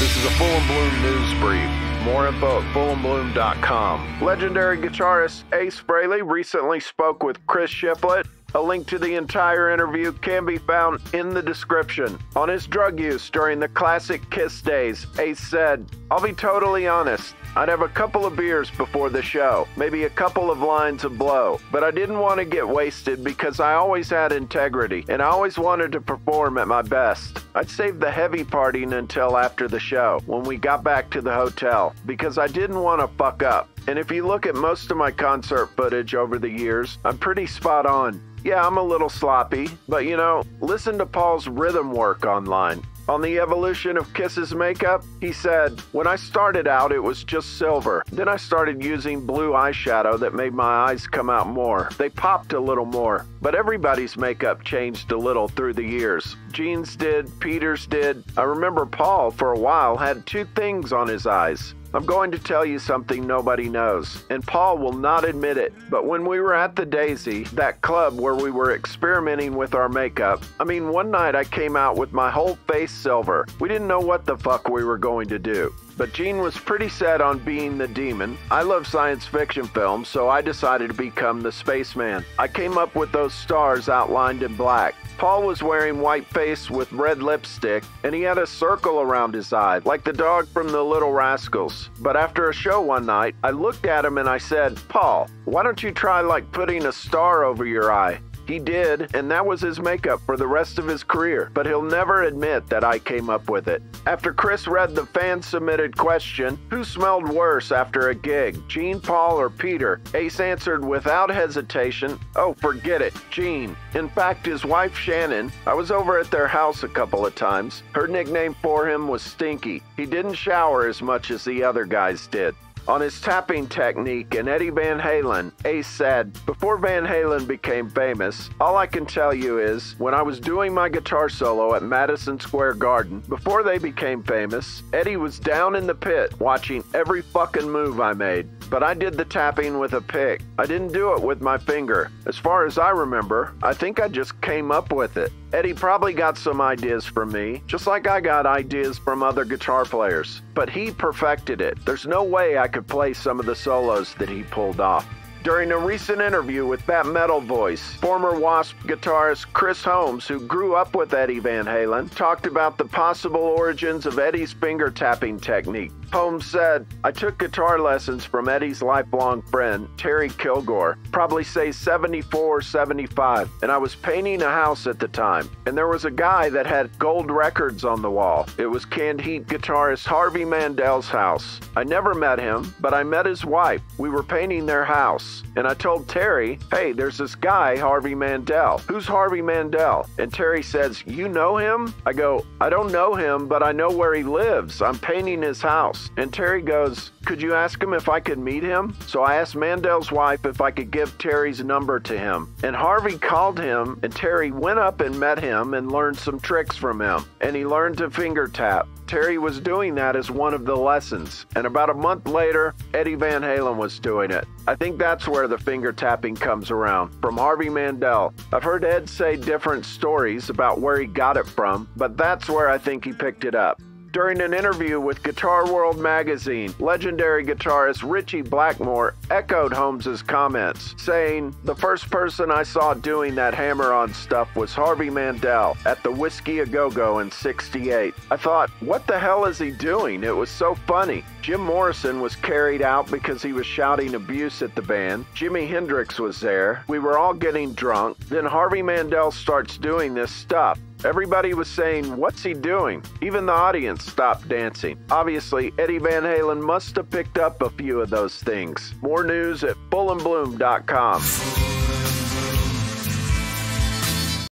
and Bloom News Brief. More info at fullinbloom.com. Legendary guitarist Ace Frehley recently spoke with Chris Shiflett. A link to the entire interview can be found in the description. On his drug use during the classic Kiss days, Ace said, I'll be totally honest. I'd have a couple of beers before the show, maybe a couple of lines of blow, but I didn't want to get wasted because I always had integrity and I always wanted to perform at my best. I'd save the heavy partying until after the show when we got back to the hotel because I didn't want to fuck up. And if you look at most of my concert footage over the years, I'm pretty spot on. Yeah, I'm a little sloppy, but you know, listen to Paul's rhythm work online. On the evolution of Kiss's makeup, he said, When I started out, it was just silver. Then I started using blue eyeshadow that made my eyes come out more. They popped a little more. But everybody's makeup changed a little through the years. Gene's did, Peter's did. I remember Paul, for a while, had two things on his eyes. I'm going to tell you something nobody knows, and Paul will not admit it. But when we were at the Daisy, that club where we were experimenting with our makeup, I mean, one night I came out with my whole face silver. We didn't know what the fuck we were going to do. But Gene was pretty set on being the demon. I love science fiction films, so I decided to become the spaceman. I came up with those stars outlined in black. Paul was wearing white face with red lipstick, and he had a circle around his eye, like the dog from the Little Rascals. But after a show one night, I looked at him and I said, Paul, why don't you try like putting a star over your eye? He did, and that was his makeup for the rest of his career, but he'll never admit that I came up with it. After Chris read the fan submitted question, who smelled worse after a gig, Gene, Paul, or Peter? Ace answered without hesitation, oh, forget it, Gene. In fact, his wife Shannon, I was over at their house a couple of times. Her nickname for him was Stinky. He didn't shower as much as the other guys did on his tapping technique and Eddie Van Halen, Ace said, Before Van Halen became famous, all I can tell you is when I was doing my guitar solo at Madison Square Garden, before they became famous, Eddie was down in the pit watching every fucking move I made. But I did the tapping with a pick. I didn't do it with my finger. As far as I remember, I think I just came up with it. Eddie probably got some ideas from me, just like I got ideas from other guitar players. But he perfected it. There's no way I could play some of the solos that he pulled off. During a recent interview with that metal voice, former Wasp guitarist Chris Holmes, who grew up with Eddie Van Halen, talked about the possible origins of Eddie's finger tapping technique. Holmes said, I took guitar lessons from Eddie's lifelong friend, Terry Kilgore, probably say 74 or 75, and I was painting a house at the time. And there was a guy that had gold records on the wall. It was Canned Heat guitarist Harvey Mandel's house. I never met him, but I met his wife. We were painting their house, and I told Terry, Hey, there's this guy, Harvey Mandel. Who's Harvey Mandel? And Terry says, You know him? I go, I don't know him, but I know where he lives. I'm painting his house house. And Terry goes, Could you ask him if I could meet him? So I asked Mandel's wife if I could give Terry's number to him. And Harvey called him, and Terry went up and met him and learned some tricks from him. And he learned to finger tap. Terry was doing that as one of the lessons. And about a month later, Eddie Van Halen was doing it. I think that's where the finger tapping comes around, from Harvey Mandel. I've heard Ed say different stories about where he got it from, but that's where I think he picked it up. During an interview with Guitar World magazine, legendary guitarist Ritchie Blackmore echoed Holmes's comments, saying, The first person I saw doing that hammer on stuff was Harvey Mandel at the Whiskey A Go Go in 68. I thought, what the hell is he doing? It was so funny. Jim Morrison was carried out because he was shouting abuse at the band. Jimi Hendrix was there. We were all getting drunk. Then Harvey Mandel starts doing this stuff. Everybody was saying, What's he doing? Even the audience stopped dancing. Obviously, Eddie Van Halen must have picked up a few of those things. More news at fullinbloom.com.